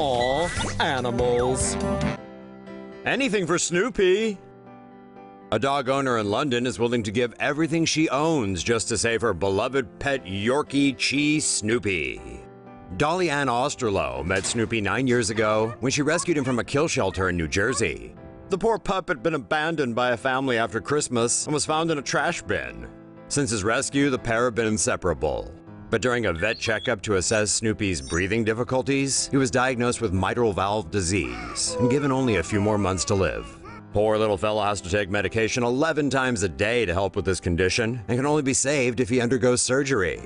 Aw, animals. Anything for Snoopy. A dog owner in London is willing to give everything she owns just to save her beloved pet Yorkie Chi Snoopy. Dolly Ann Osterloh met Snoopy nine years ago when she rescued him from a kill shelter in New Jersey. The poor pup had been abandoned by a family after Christmas and was found in a trash bin. Since his rescue, the pair have been inseparable. But during a vet checkup to assess Snoopy's breathing difficulties, he was diagnosed with mitral valve disease and given only a few more months to live. Poor little fella has to take medication 11 times a day to help with this condition and can only be saved if he undergoes surgery.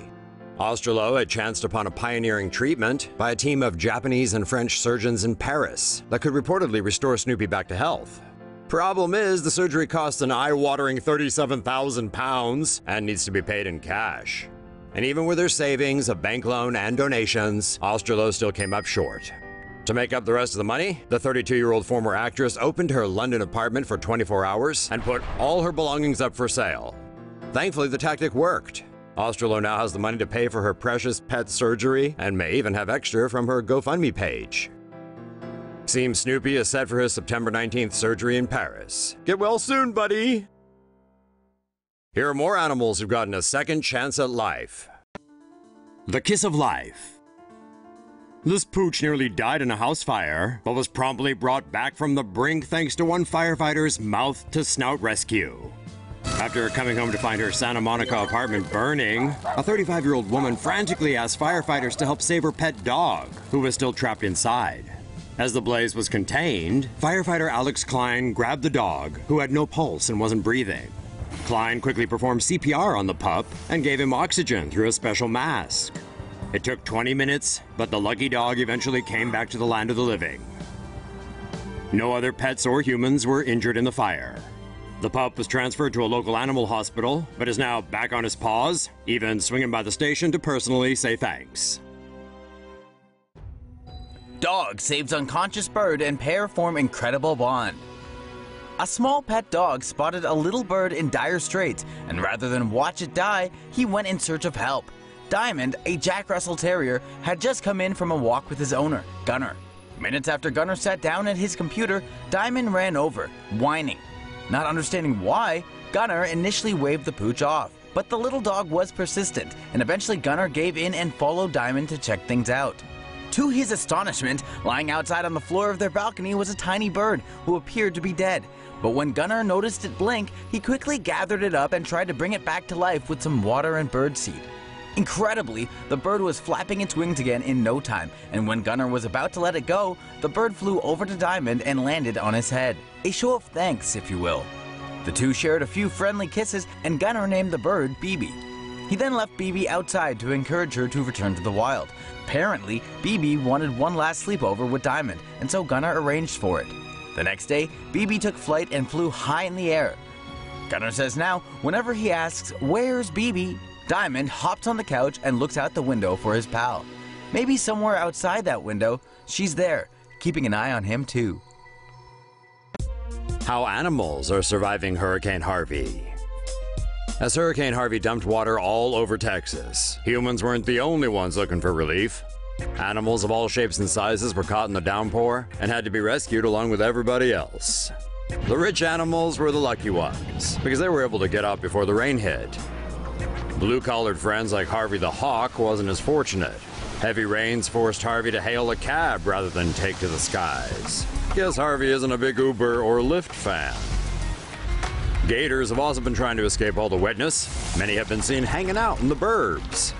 Osterloh had chanced upon a pioneering treatment by a team of Japanese and French surgeons in Paris that could reportedly restore Snoopy back to health. Problem is, the surgery costs an eye-watering 37,000 pounds and needs to be paid in cash. And even with her savings, a bank loan, and donations, Osterloh still came up short. To make up the rest of the money, the 32 year old former actress opened her London apartment for 24 hours and put all her belongings up for sale. Thankfully, the tactic worked. Osterloh now has the money to pay for her precious pet surgery and may even have extra from her GoFundMe page. Seems Snoopy is set for his September 19th surgery in Paris. Get well soon, buddy! Here are more animals who've gotten a second chance at life. The Kiss of Life. This pooch nearly died in a house fire, but was promptly brought back from the brink thanks to one firefighter's mouth to snout rescue. After coming home to find her Santa Monica apartment burning, a 35 year old woman frantically asked firefighters to help save her pet dog, who was still trapped inside. As the blaze was contained, firefighter Alex Klein grabbed the dog, who had no pulse and wasn't breathing. Klein quickly performed CPR on the pup and gave him oxygen through a special mask. It took 20 minutes, but the lucky dog eventually came back to the land of the living. No other pets or humans were injured in the fire. The pup was transferred to a local animal hospital, but is now back on his paws, even swinging by the station to personally say thanks. Dog saves unconscious bird and pair form incredible bond. A small pet dog spotted a little bird in dire straits, and rather than watch it die, he went in search of help. Diamond, a Jack Russell Terrier, had just come in from a walk with his owner, Gunner. Minutes after Gunner sat down at his computer, Diamond ran over, whining. Not understanding why, Gunner initially waved the pooch off. But the little dog was persistent, and eventually Gunner gave in and followed Diamond to check things out. To his astonishment, lying outside on the floor of their balcony was a tiny bird who appeared to be dead. But when Gunnar noticed it blink, he quickly gathered it up and tried to bring it back to life with some water and birdseed. Incredibly, the bird was flapping its wings again in no time, and when Gunnar was about to let it go, the bird flew over to Diamond and landed on his head. A show of thanks, if you will. The two shared a few friendly kisses, and Gunnar named the bird BB. He then left BB outside to encourage her to return to the wild. Apparently, BB wanted one last sleepover with Diamond, and so Gunnar arranged for it. The next day, BB took flight and flew high in the air. Gunnar says now, whenever he asks, Where's BB? Diamond hops on the couch and looks out the window for his pal. Maybe somewhere outside that window, she's there, keeping an eye on him too. How animals are surviving Hurricane Harvey. As Hurricane Harvey dumped water all over Texas, humans weren't the only ones looking for relief. Animals of all shapes and sizes were caught in the downpour and had to be rescued along with everybody else. The rich animals were the lucky ones because they were able to get out before the rain hit. Blue collared friends like Harvey the Hawk wasn't as fortunate. Heavy rains forced Harvey to hail a cab rather than take to the skies. Guess Harvey isn't a big Uber or Lyft fan. Gators have also been trying to escape all the wetness. Many have been seen hanging out in the burbs.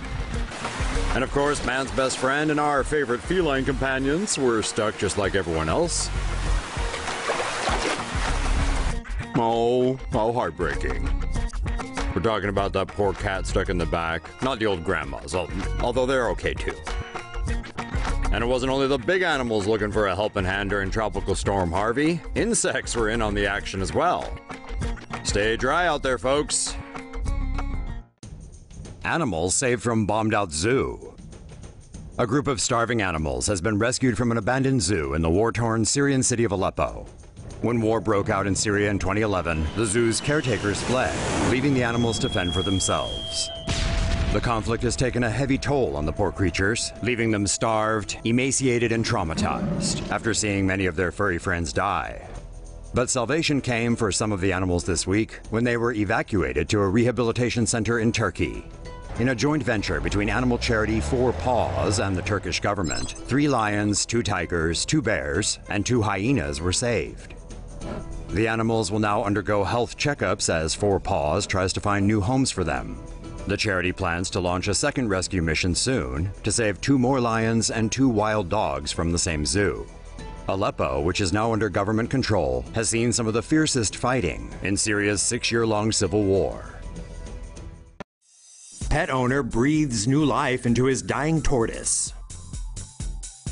And of course, man's best friend and our favorite feline companions were stuck just like everyone else. Oh, how heartbreaking. We're talking about that poor cat stuck in the back, not the old grandmas, although they're okay too. And it wasn't only the big animals looking for a helping hand during Tropical Storm Harvey, insects were in on the action as well. Stay dry out there, folks. Animals saved from bombed out zoo. A group of starving animals has been rescued from an abandoned zoo in the war torn Syrian city of Aleppo. When war broke out in Syria in 2011, the zoo's caretakers fled, leaving the animals to fend for themselves. The conflict has taken a heavy toll on the poor creatures, leaving them starved, emaciated, and traumatized after seeing many of their furry friends die. But salvation came for some of the animals this week when they were evacuated to a rehabilitation center in Turkey. In a joint venture between animal charity Four Paws and the Turkish government, three lions, two tigers, two bears, and two hyenas were saved. The animals will now undergo health checkups as Four Paws tries to find new homes for them. The charity plans to launch a second rescue mission soon to save two more lions and two wild dogs from the same zoo. Aleppo, which is now under government control, has seen some of the fiercest fighting in Syria's six year long civil war. Pet owner breathes new life into his dying tortoise.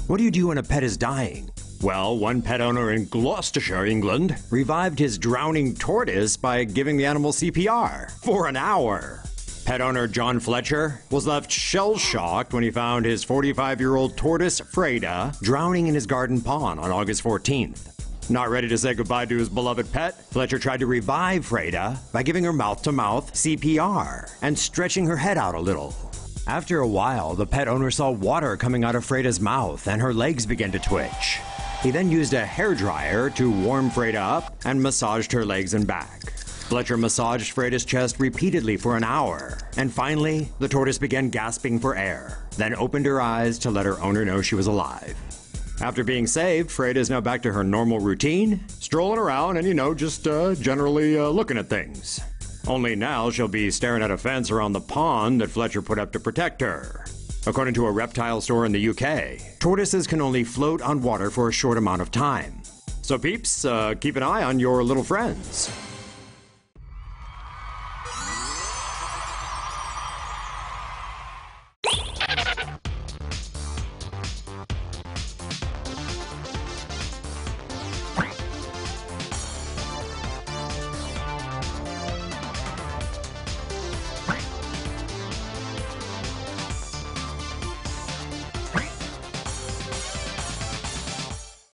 What do you do when a pet is dying? Well, one pet owner in Gloucestershire, England, revived his drowning tortoise by giving the animal CPR for an hour. Pet owner John Fletcher was left shell shocked when he found his 45 year old tortoise, Freda, drowning in his garden pond on August 14th. Not ready to say goodbye to his beloved pet, Fletcher tried to revive Freda by giving her mouth to mouth CPR and stretching her head out a little. After a while, the pet owner saw water coming out of Freda's mouth and her legs began to twitch. He then used a hair dryer to warm Freda up and massaged her legs and back. Fletcher massaged Freda's chest repeatedly for an hour, and finally, the tortoise began gasping for air, then opened her eyes to let her owner know she was alive. After being saved, Freda is now back to her normal routine, strolling around and, you know, just uh, generally uh, looking at things. Only now she'll be staring at a fence around the pond that Fletcher put up to protect her. According to a reptile store in the UK, tortoises can only float on water for a short amount of time. So, peeps, uh, keep an eye on your little friends.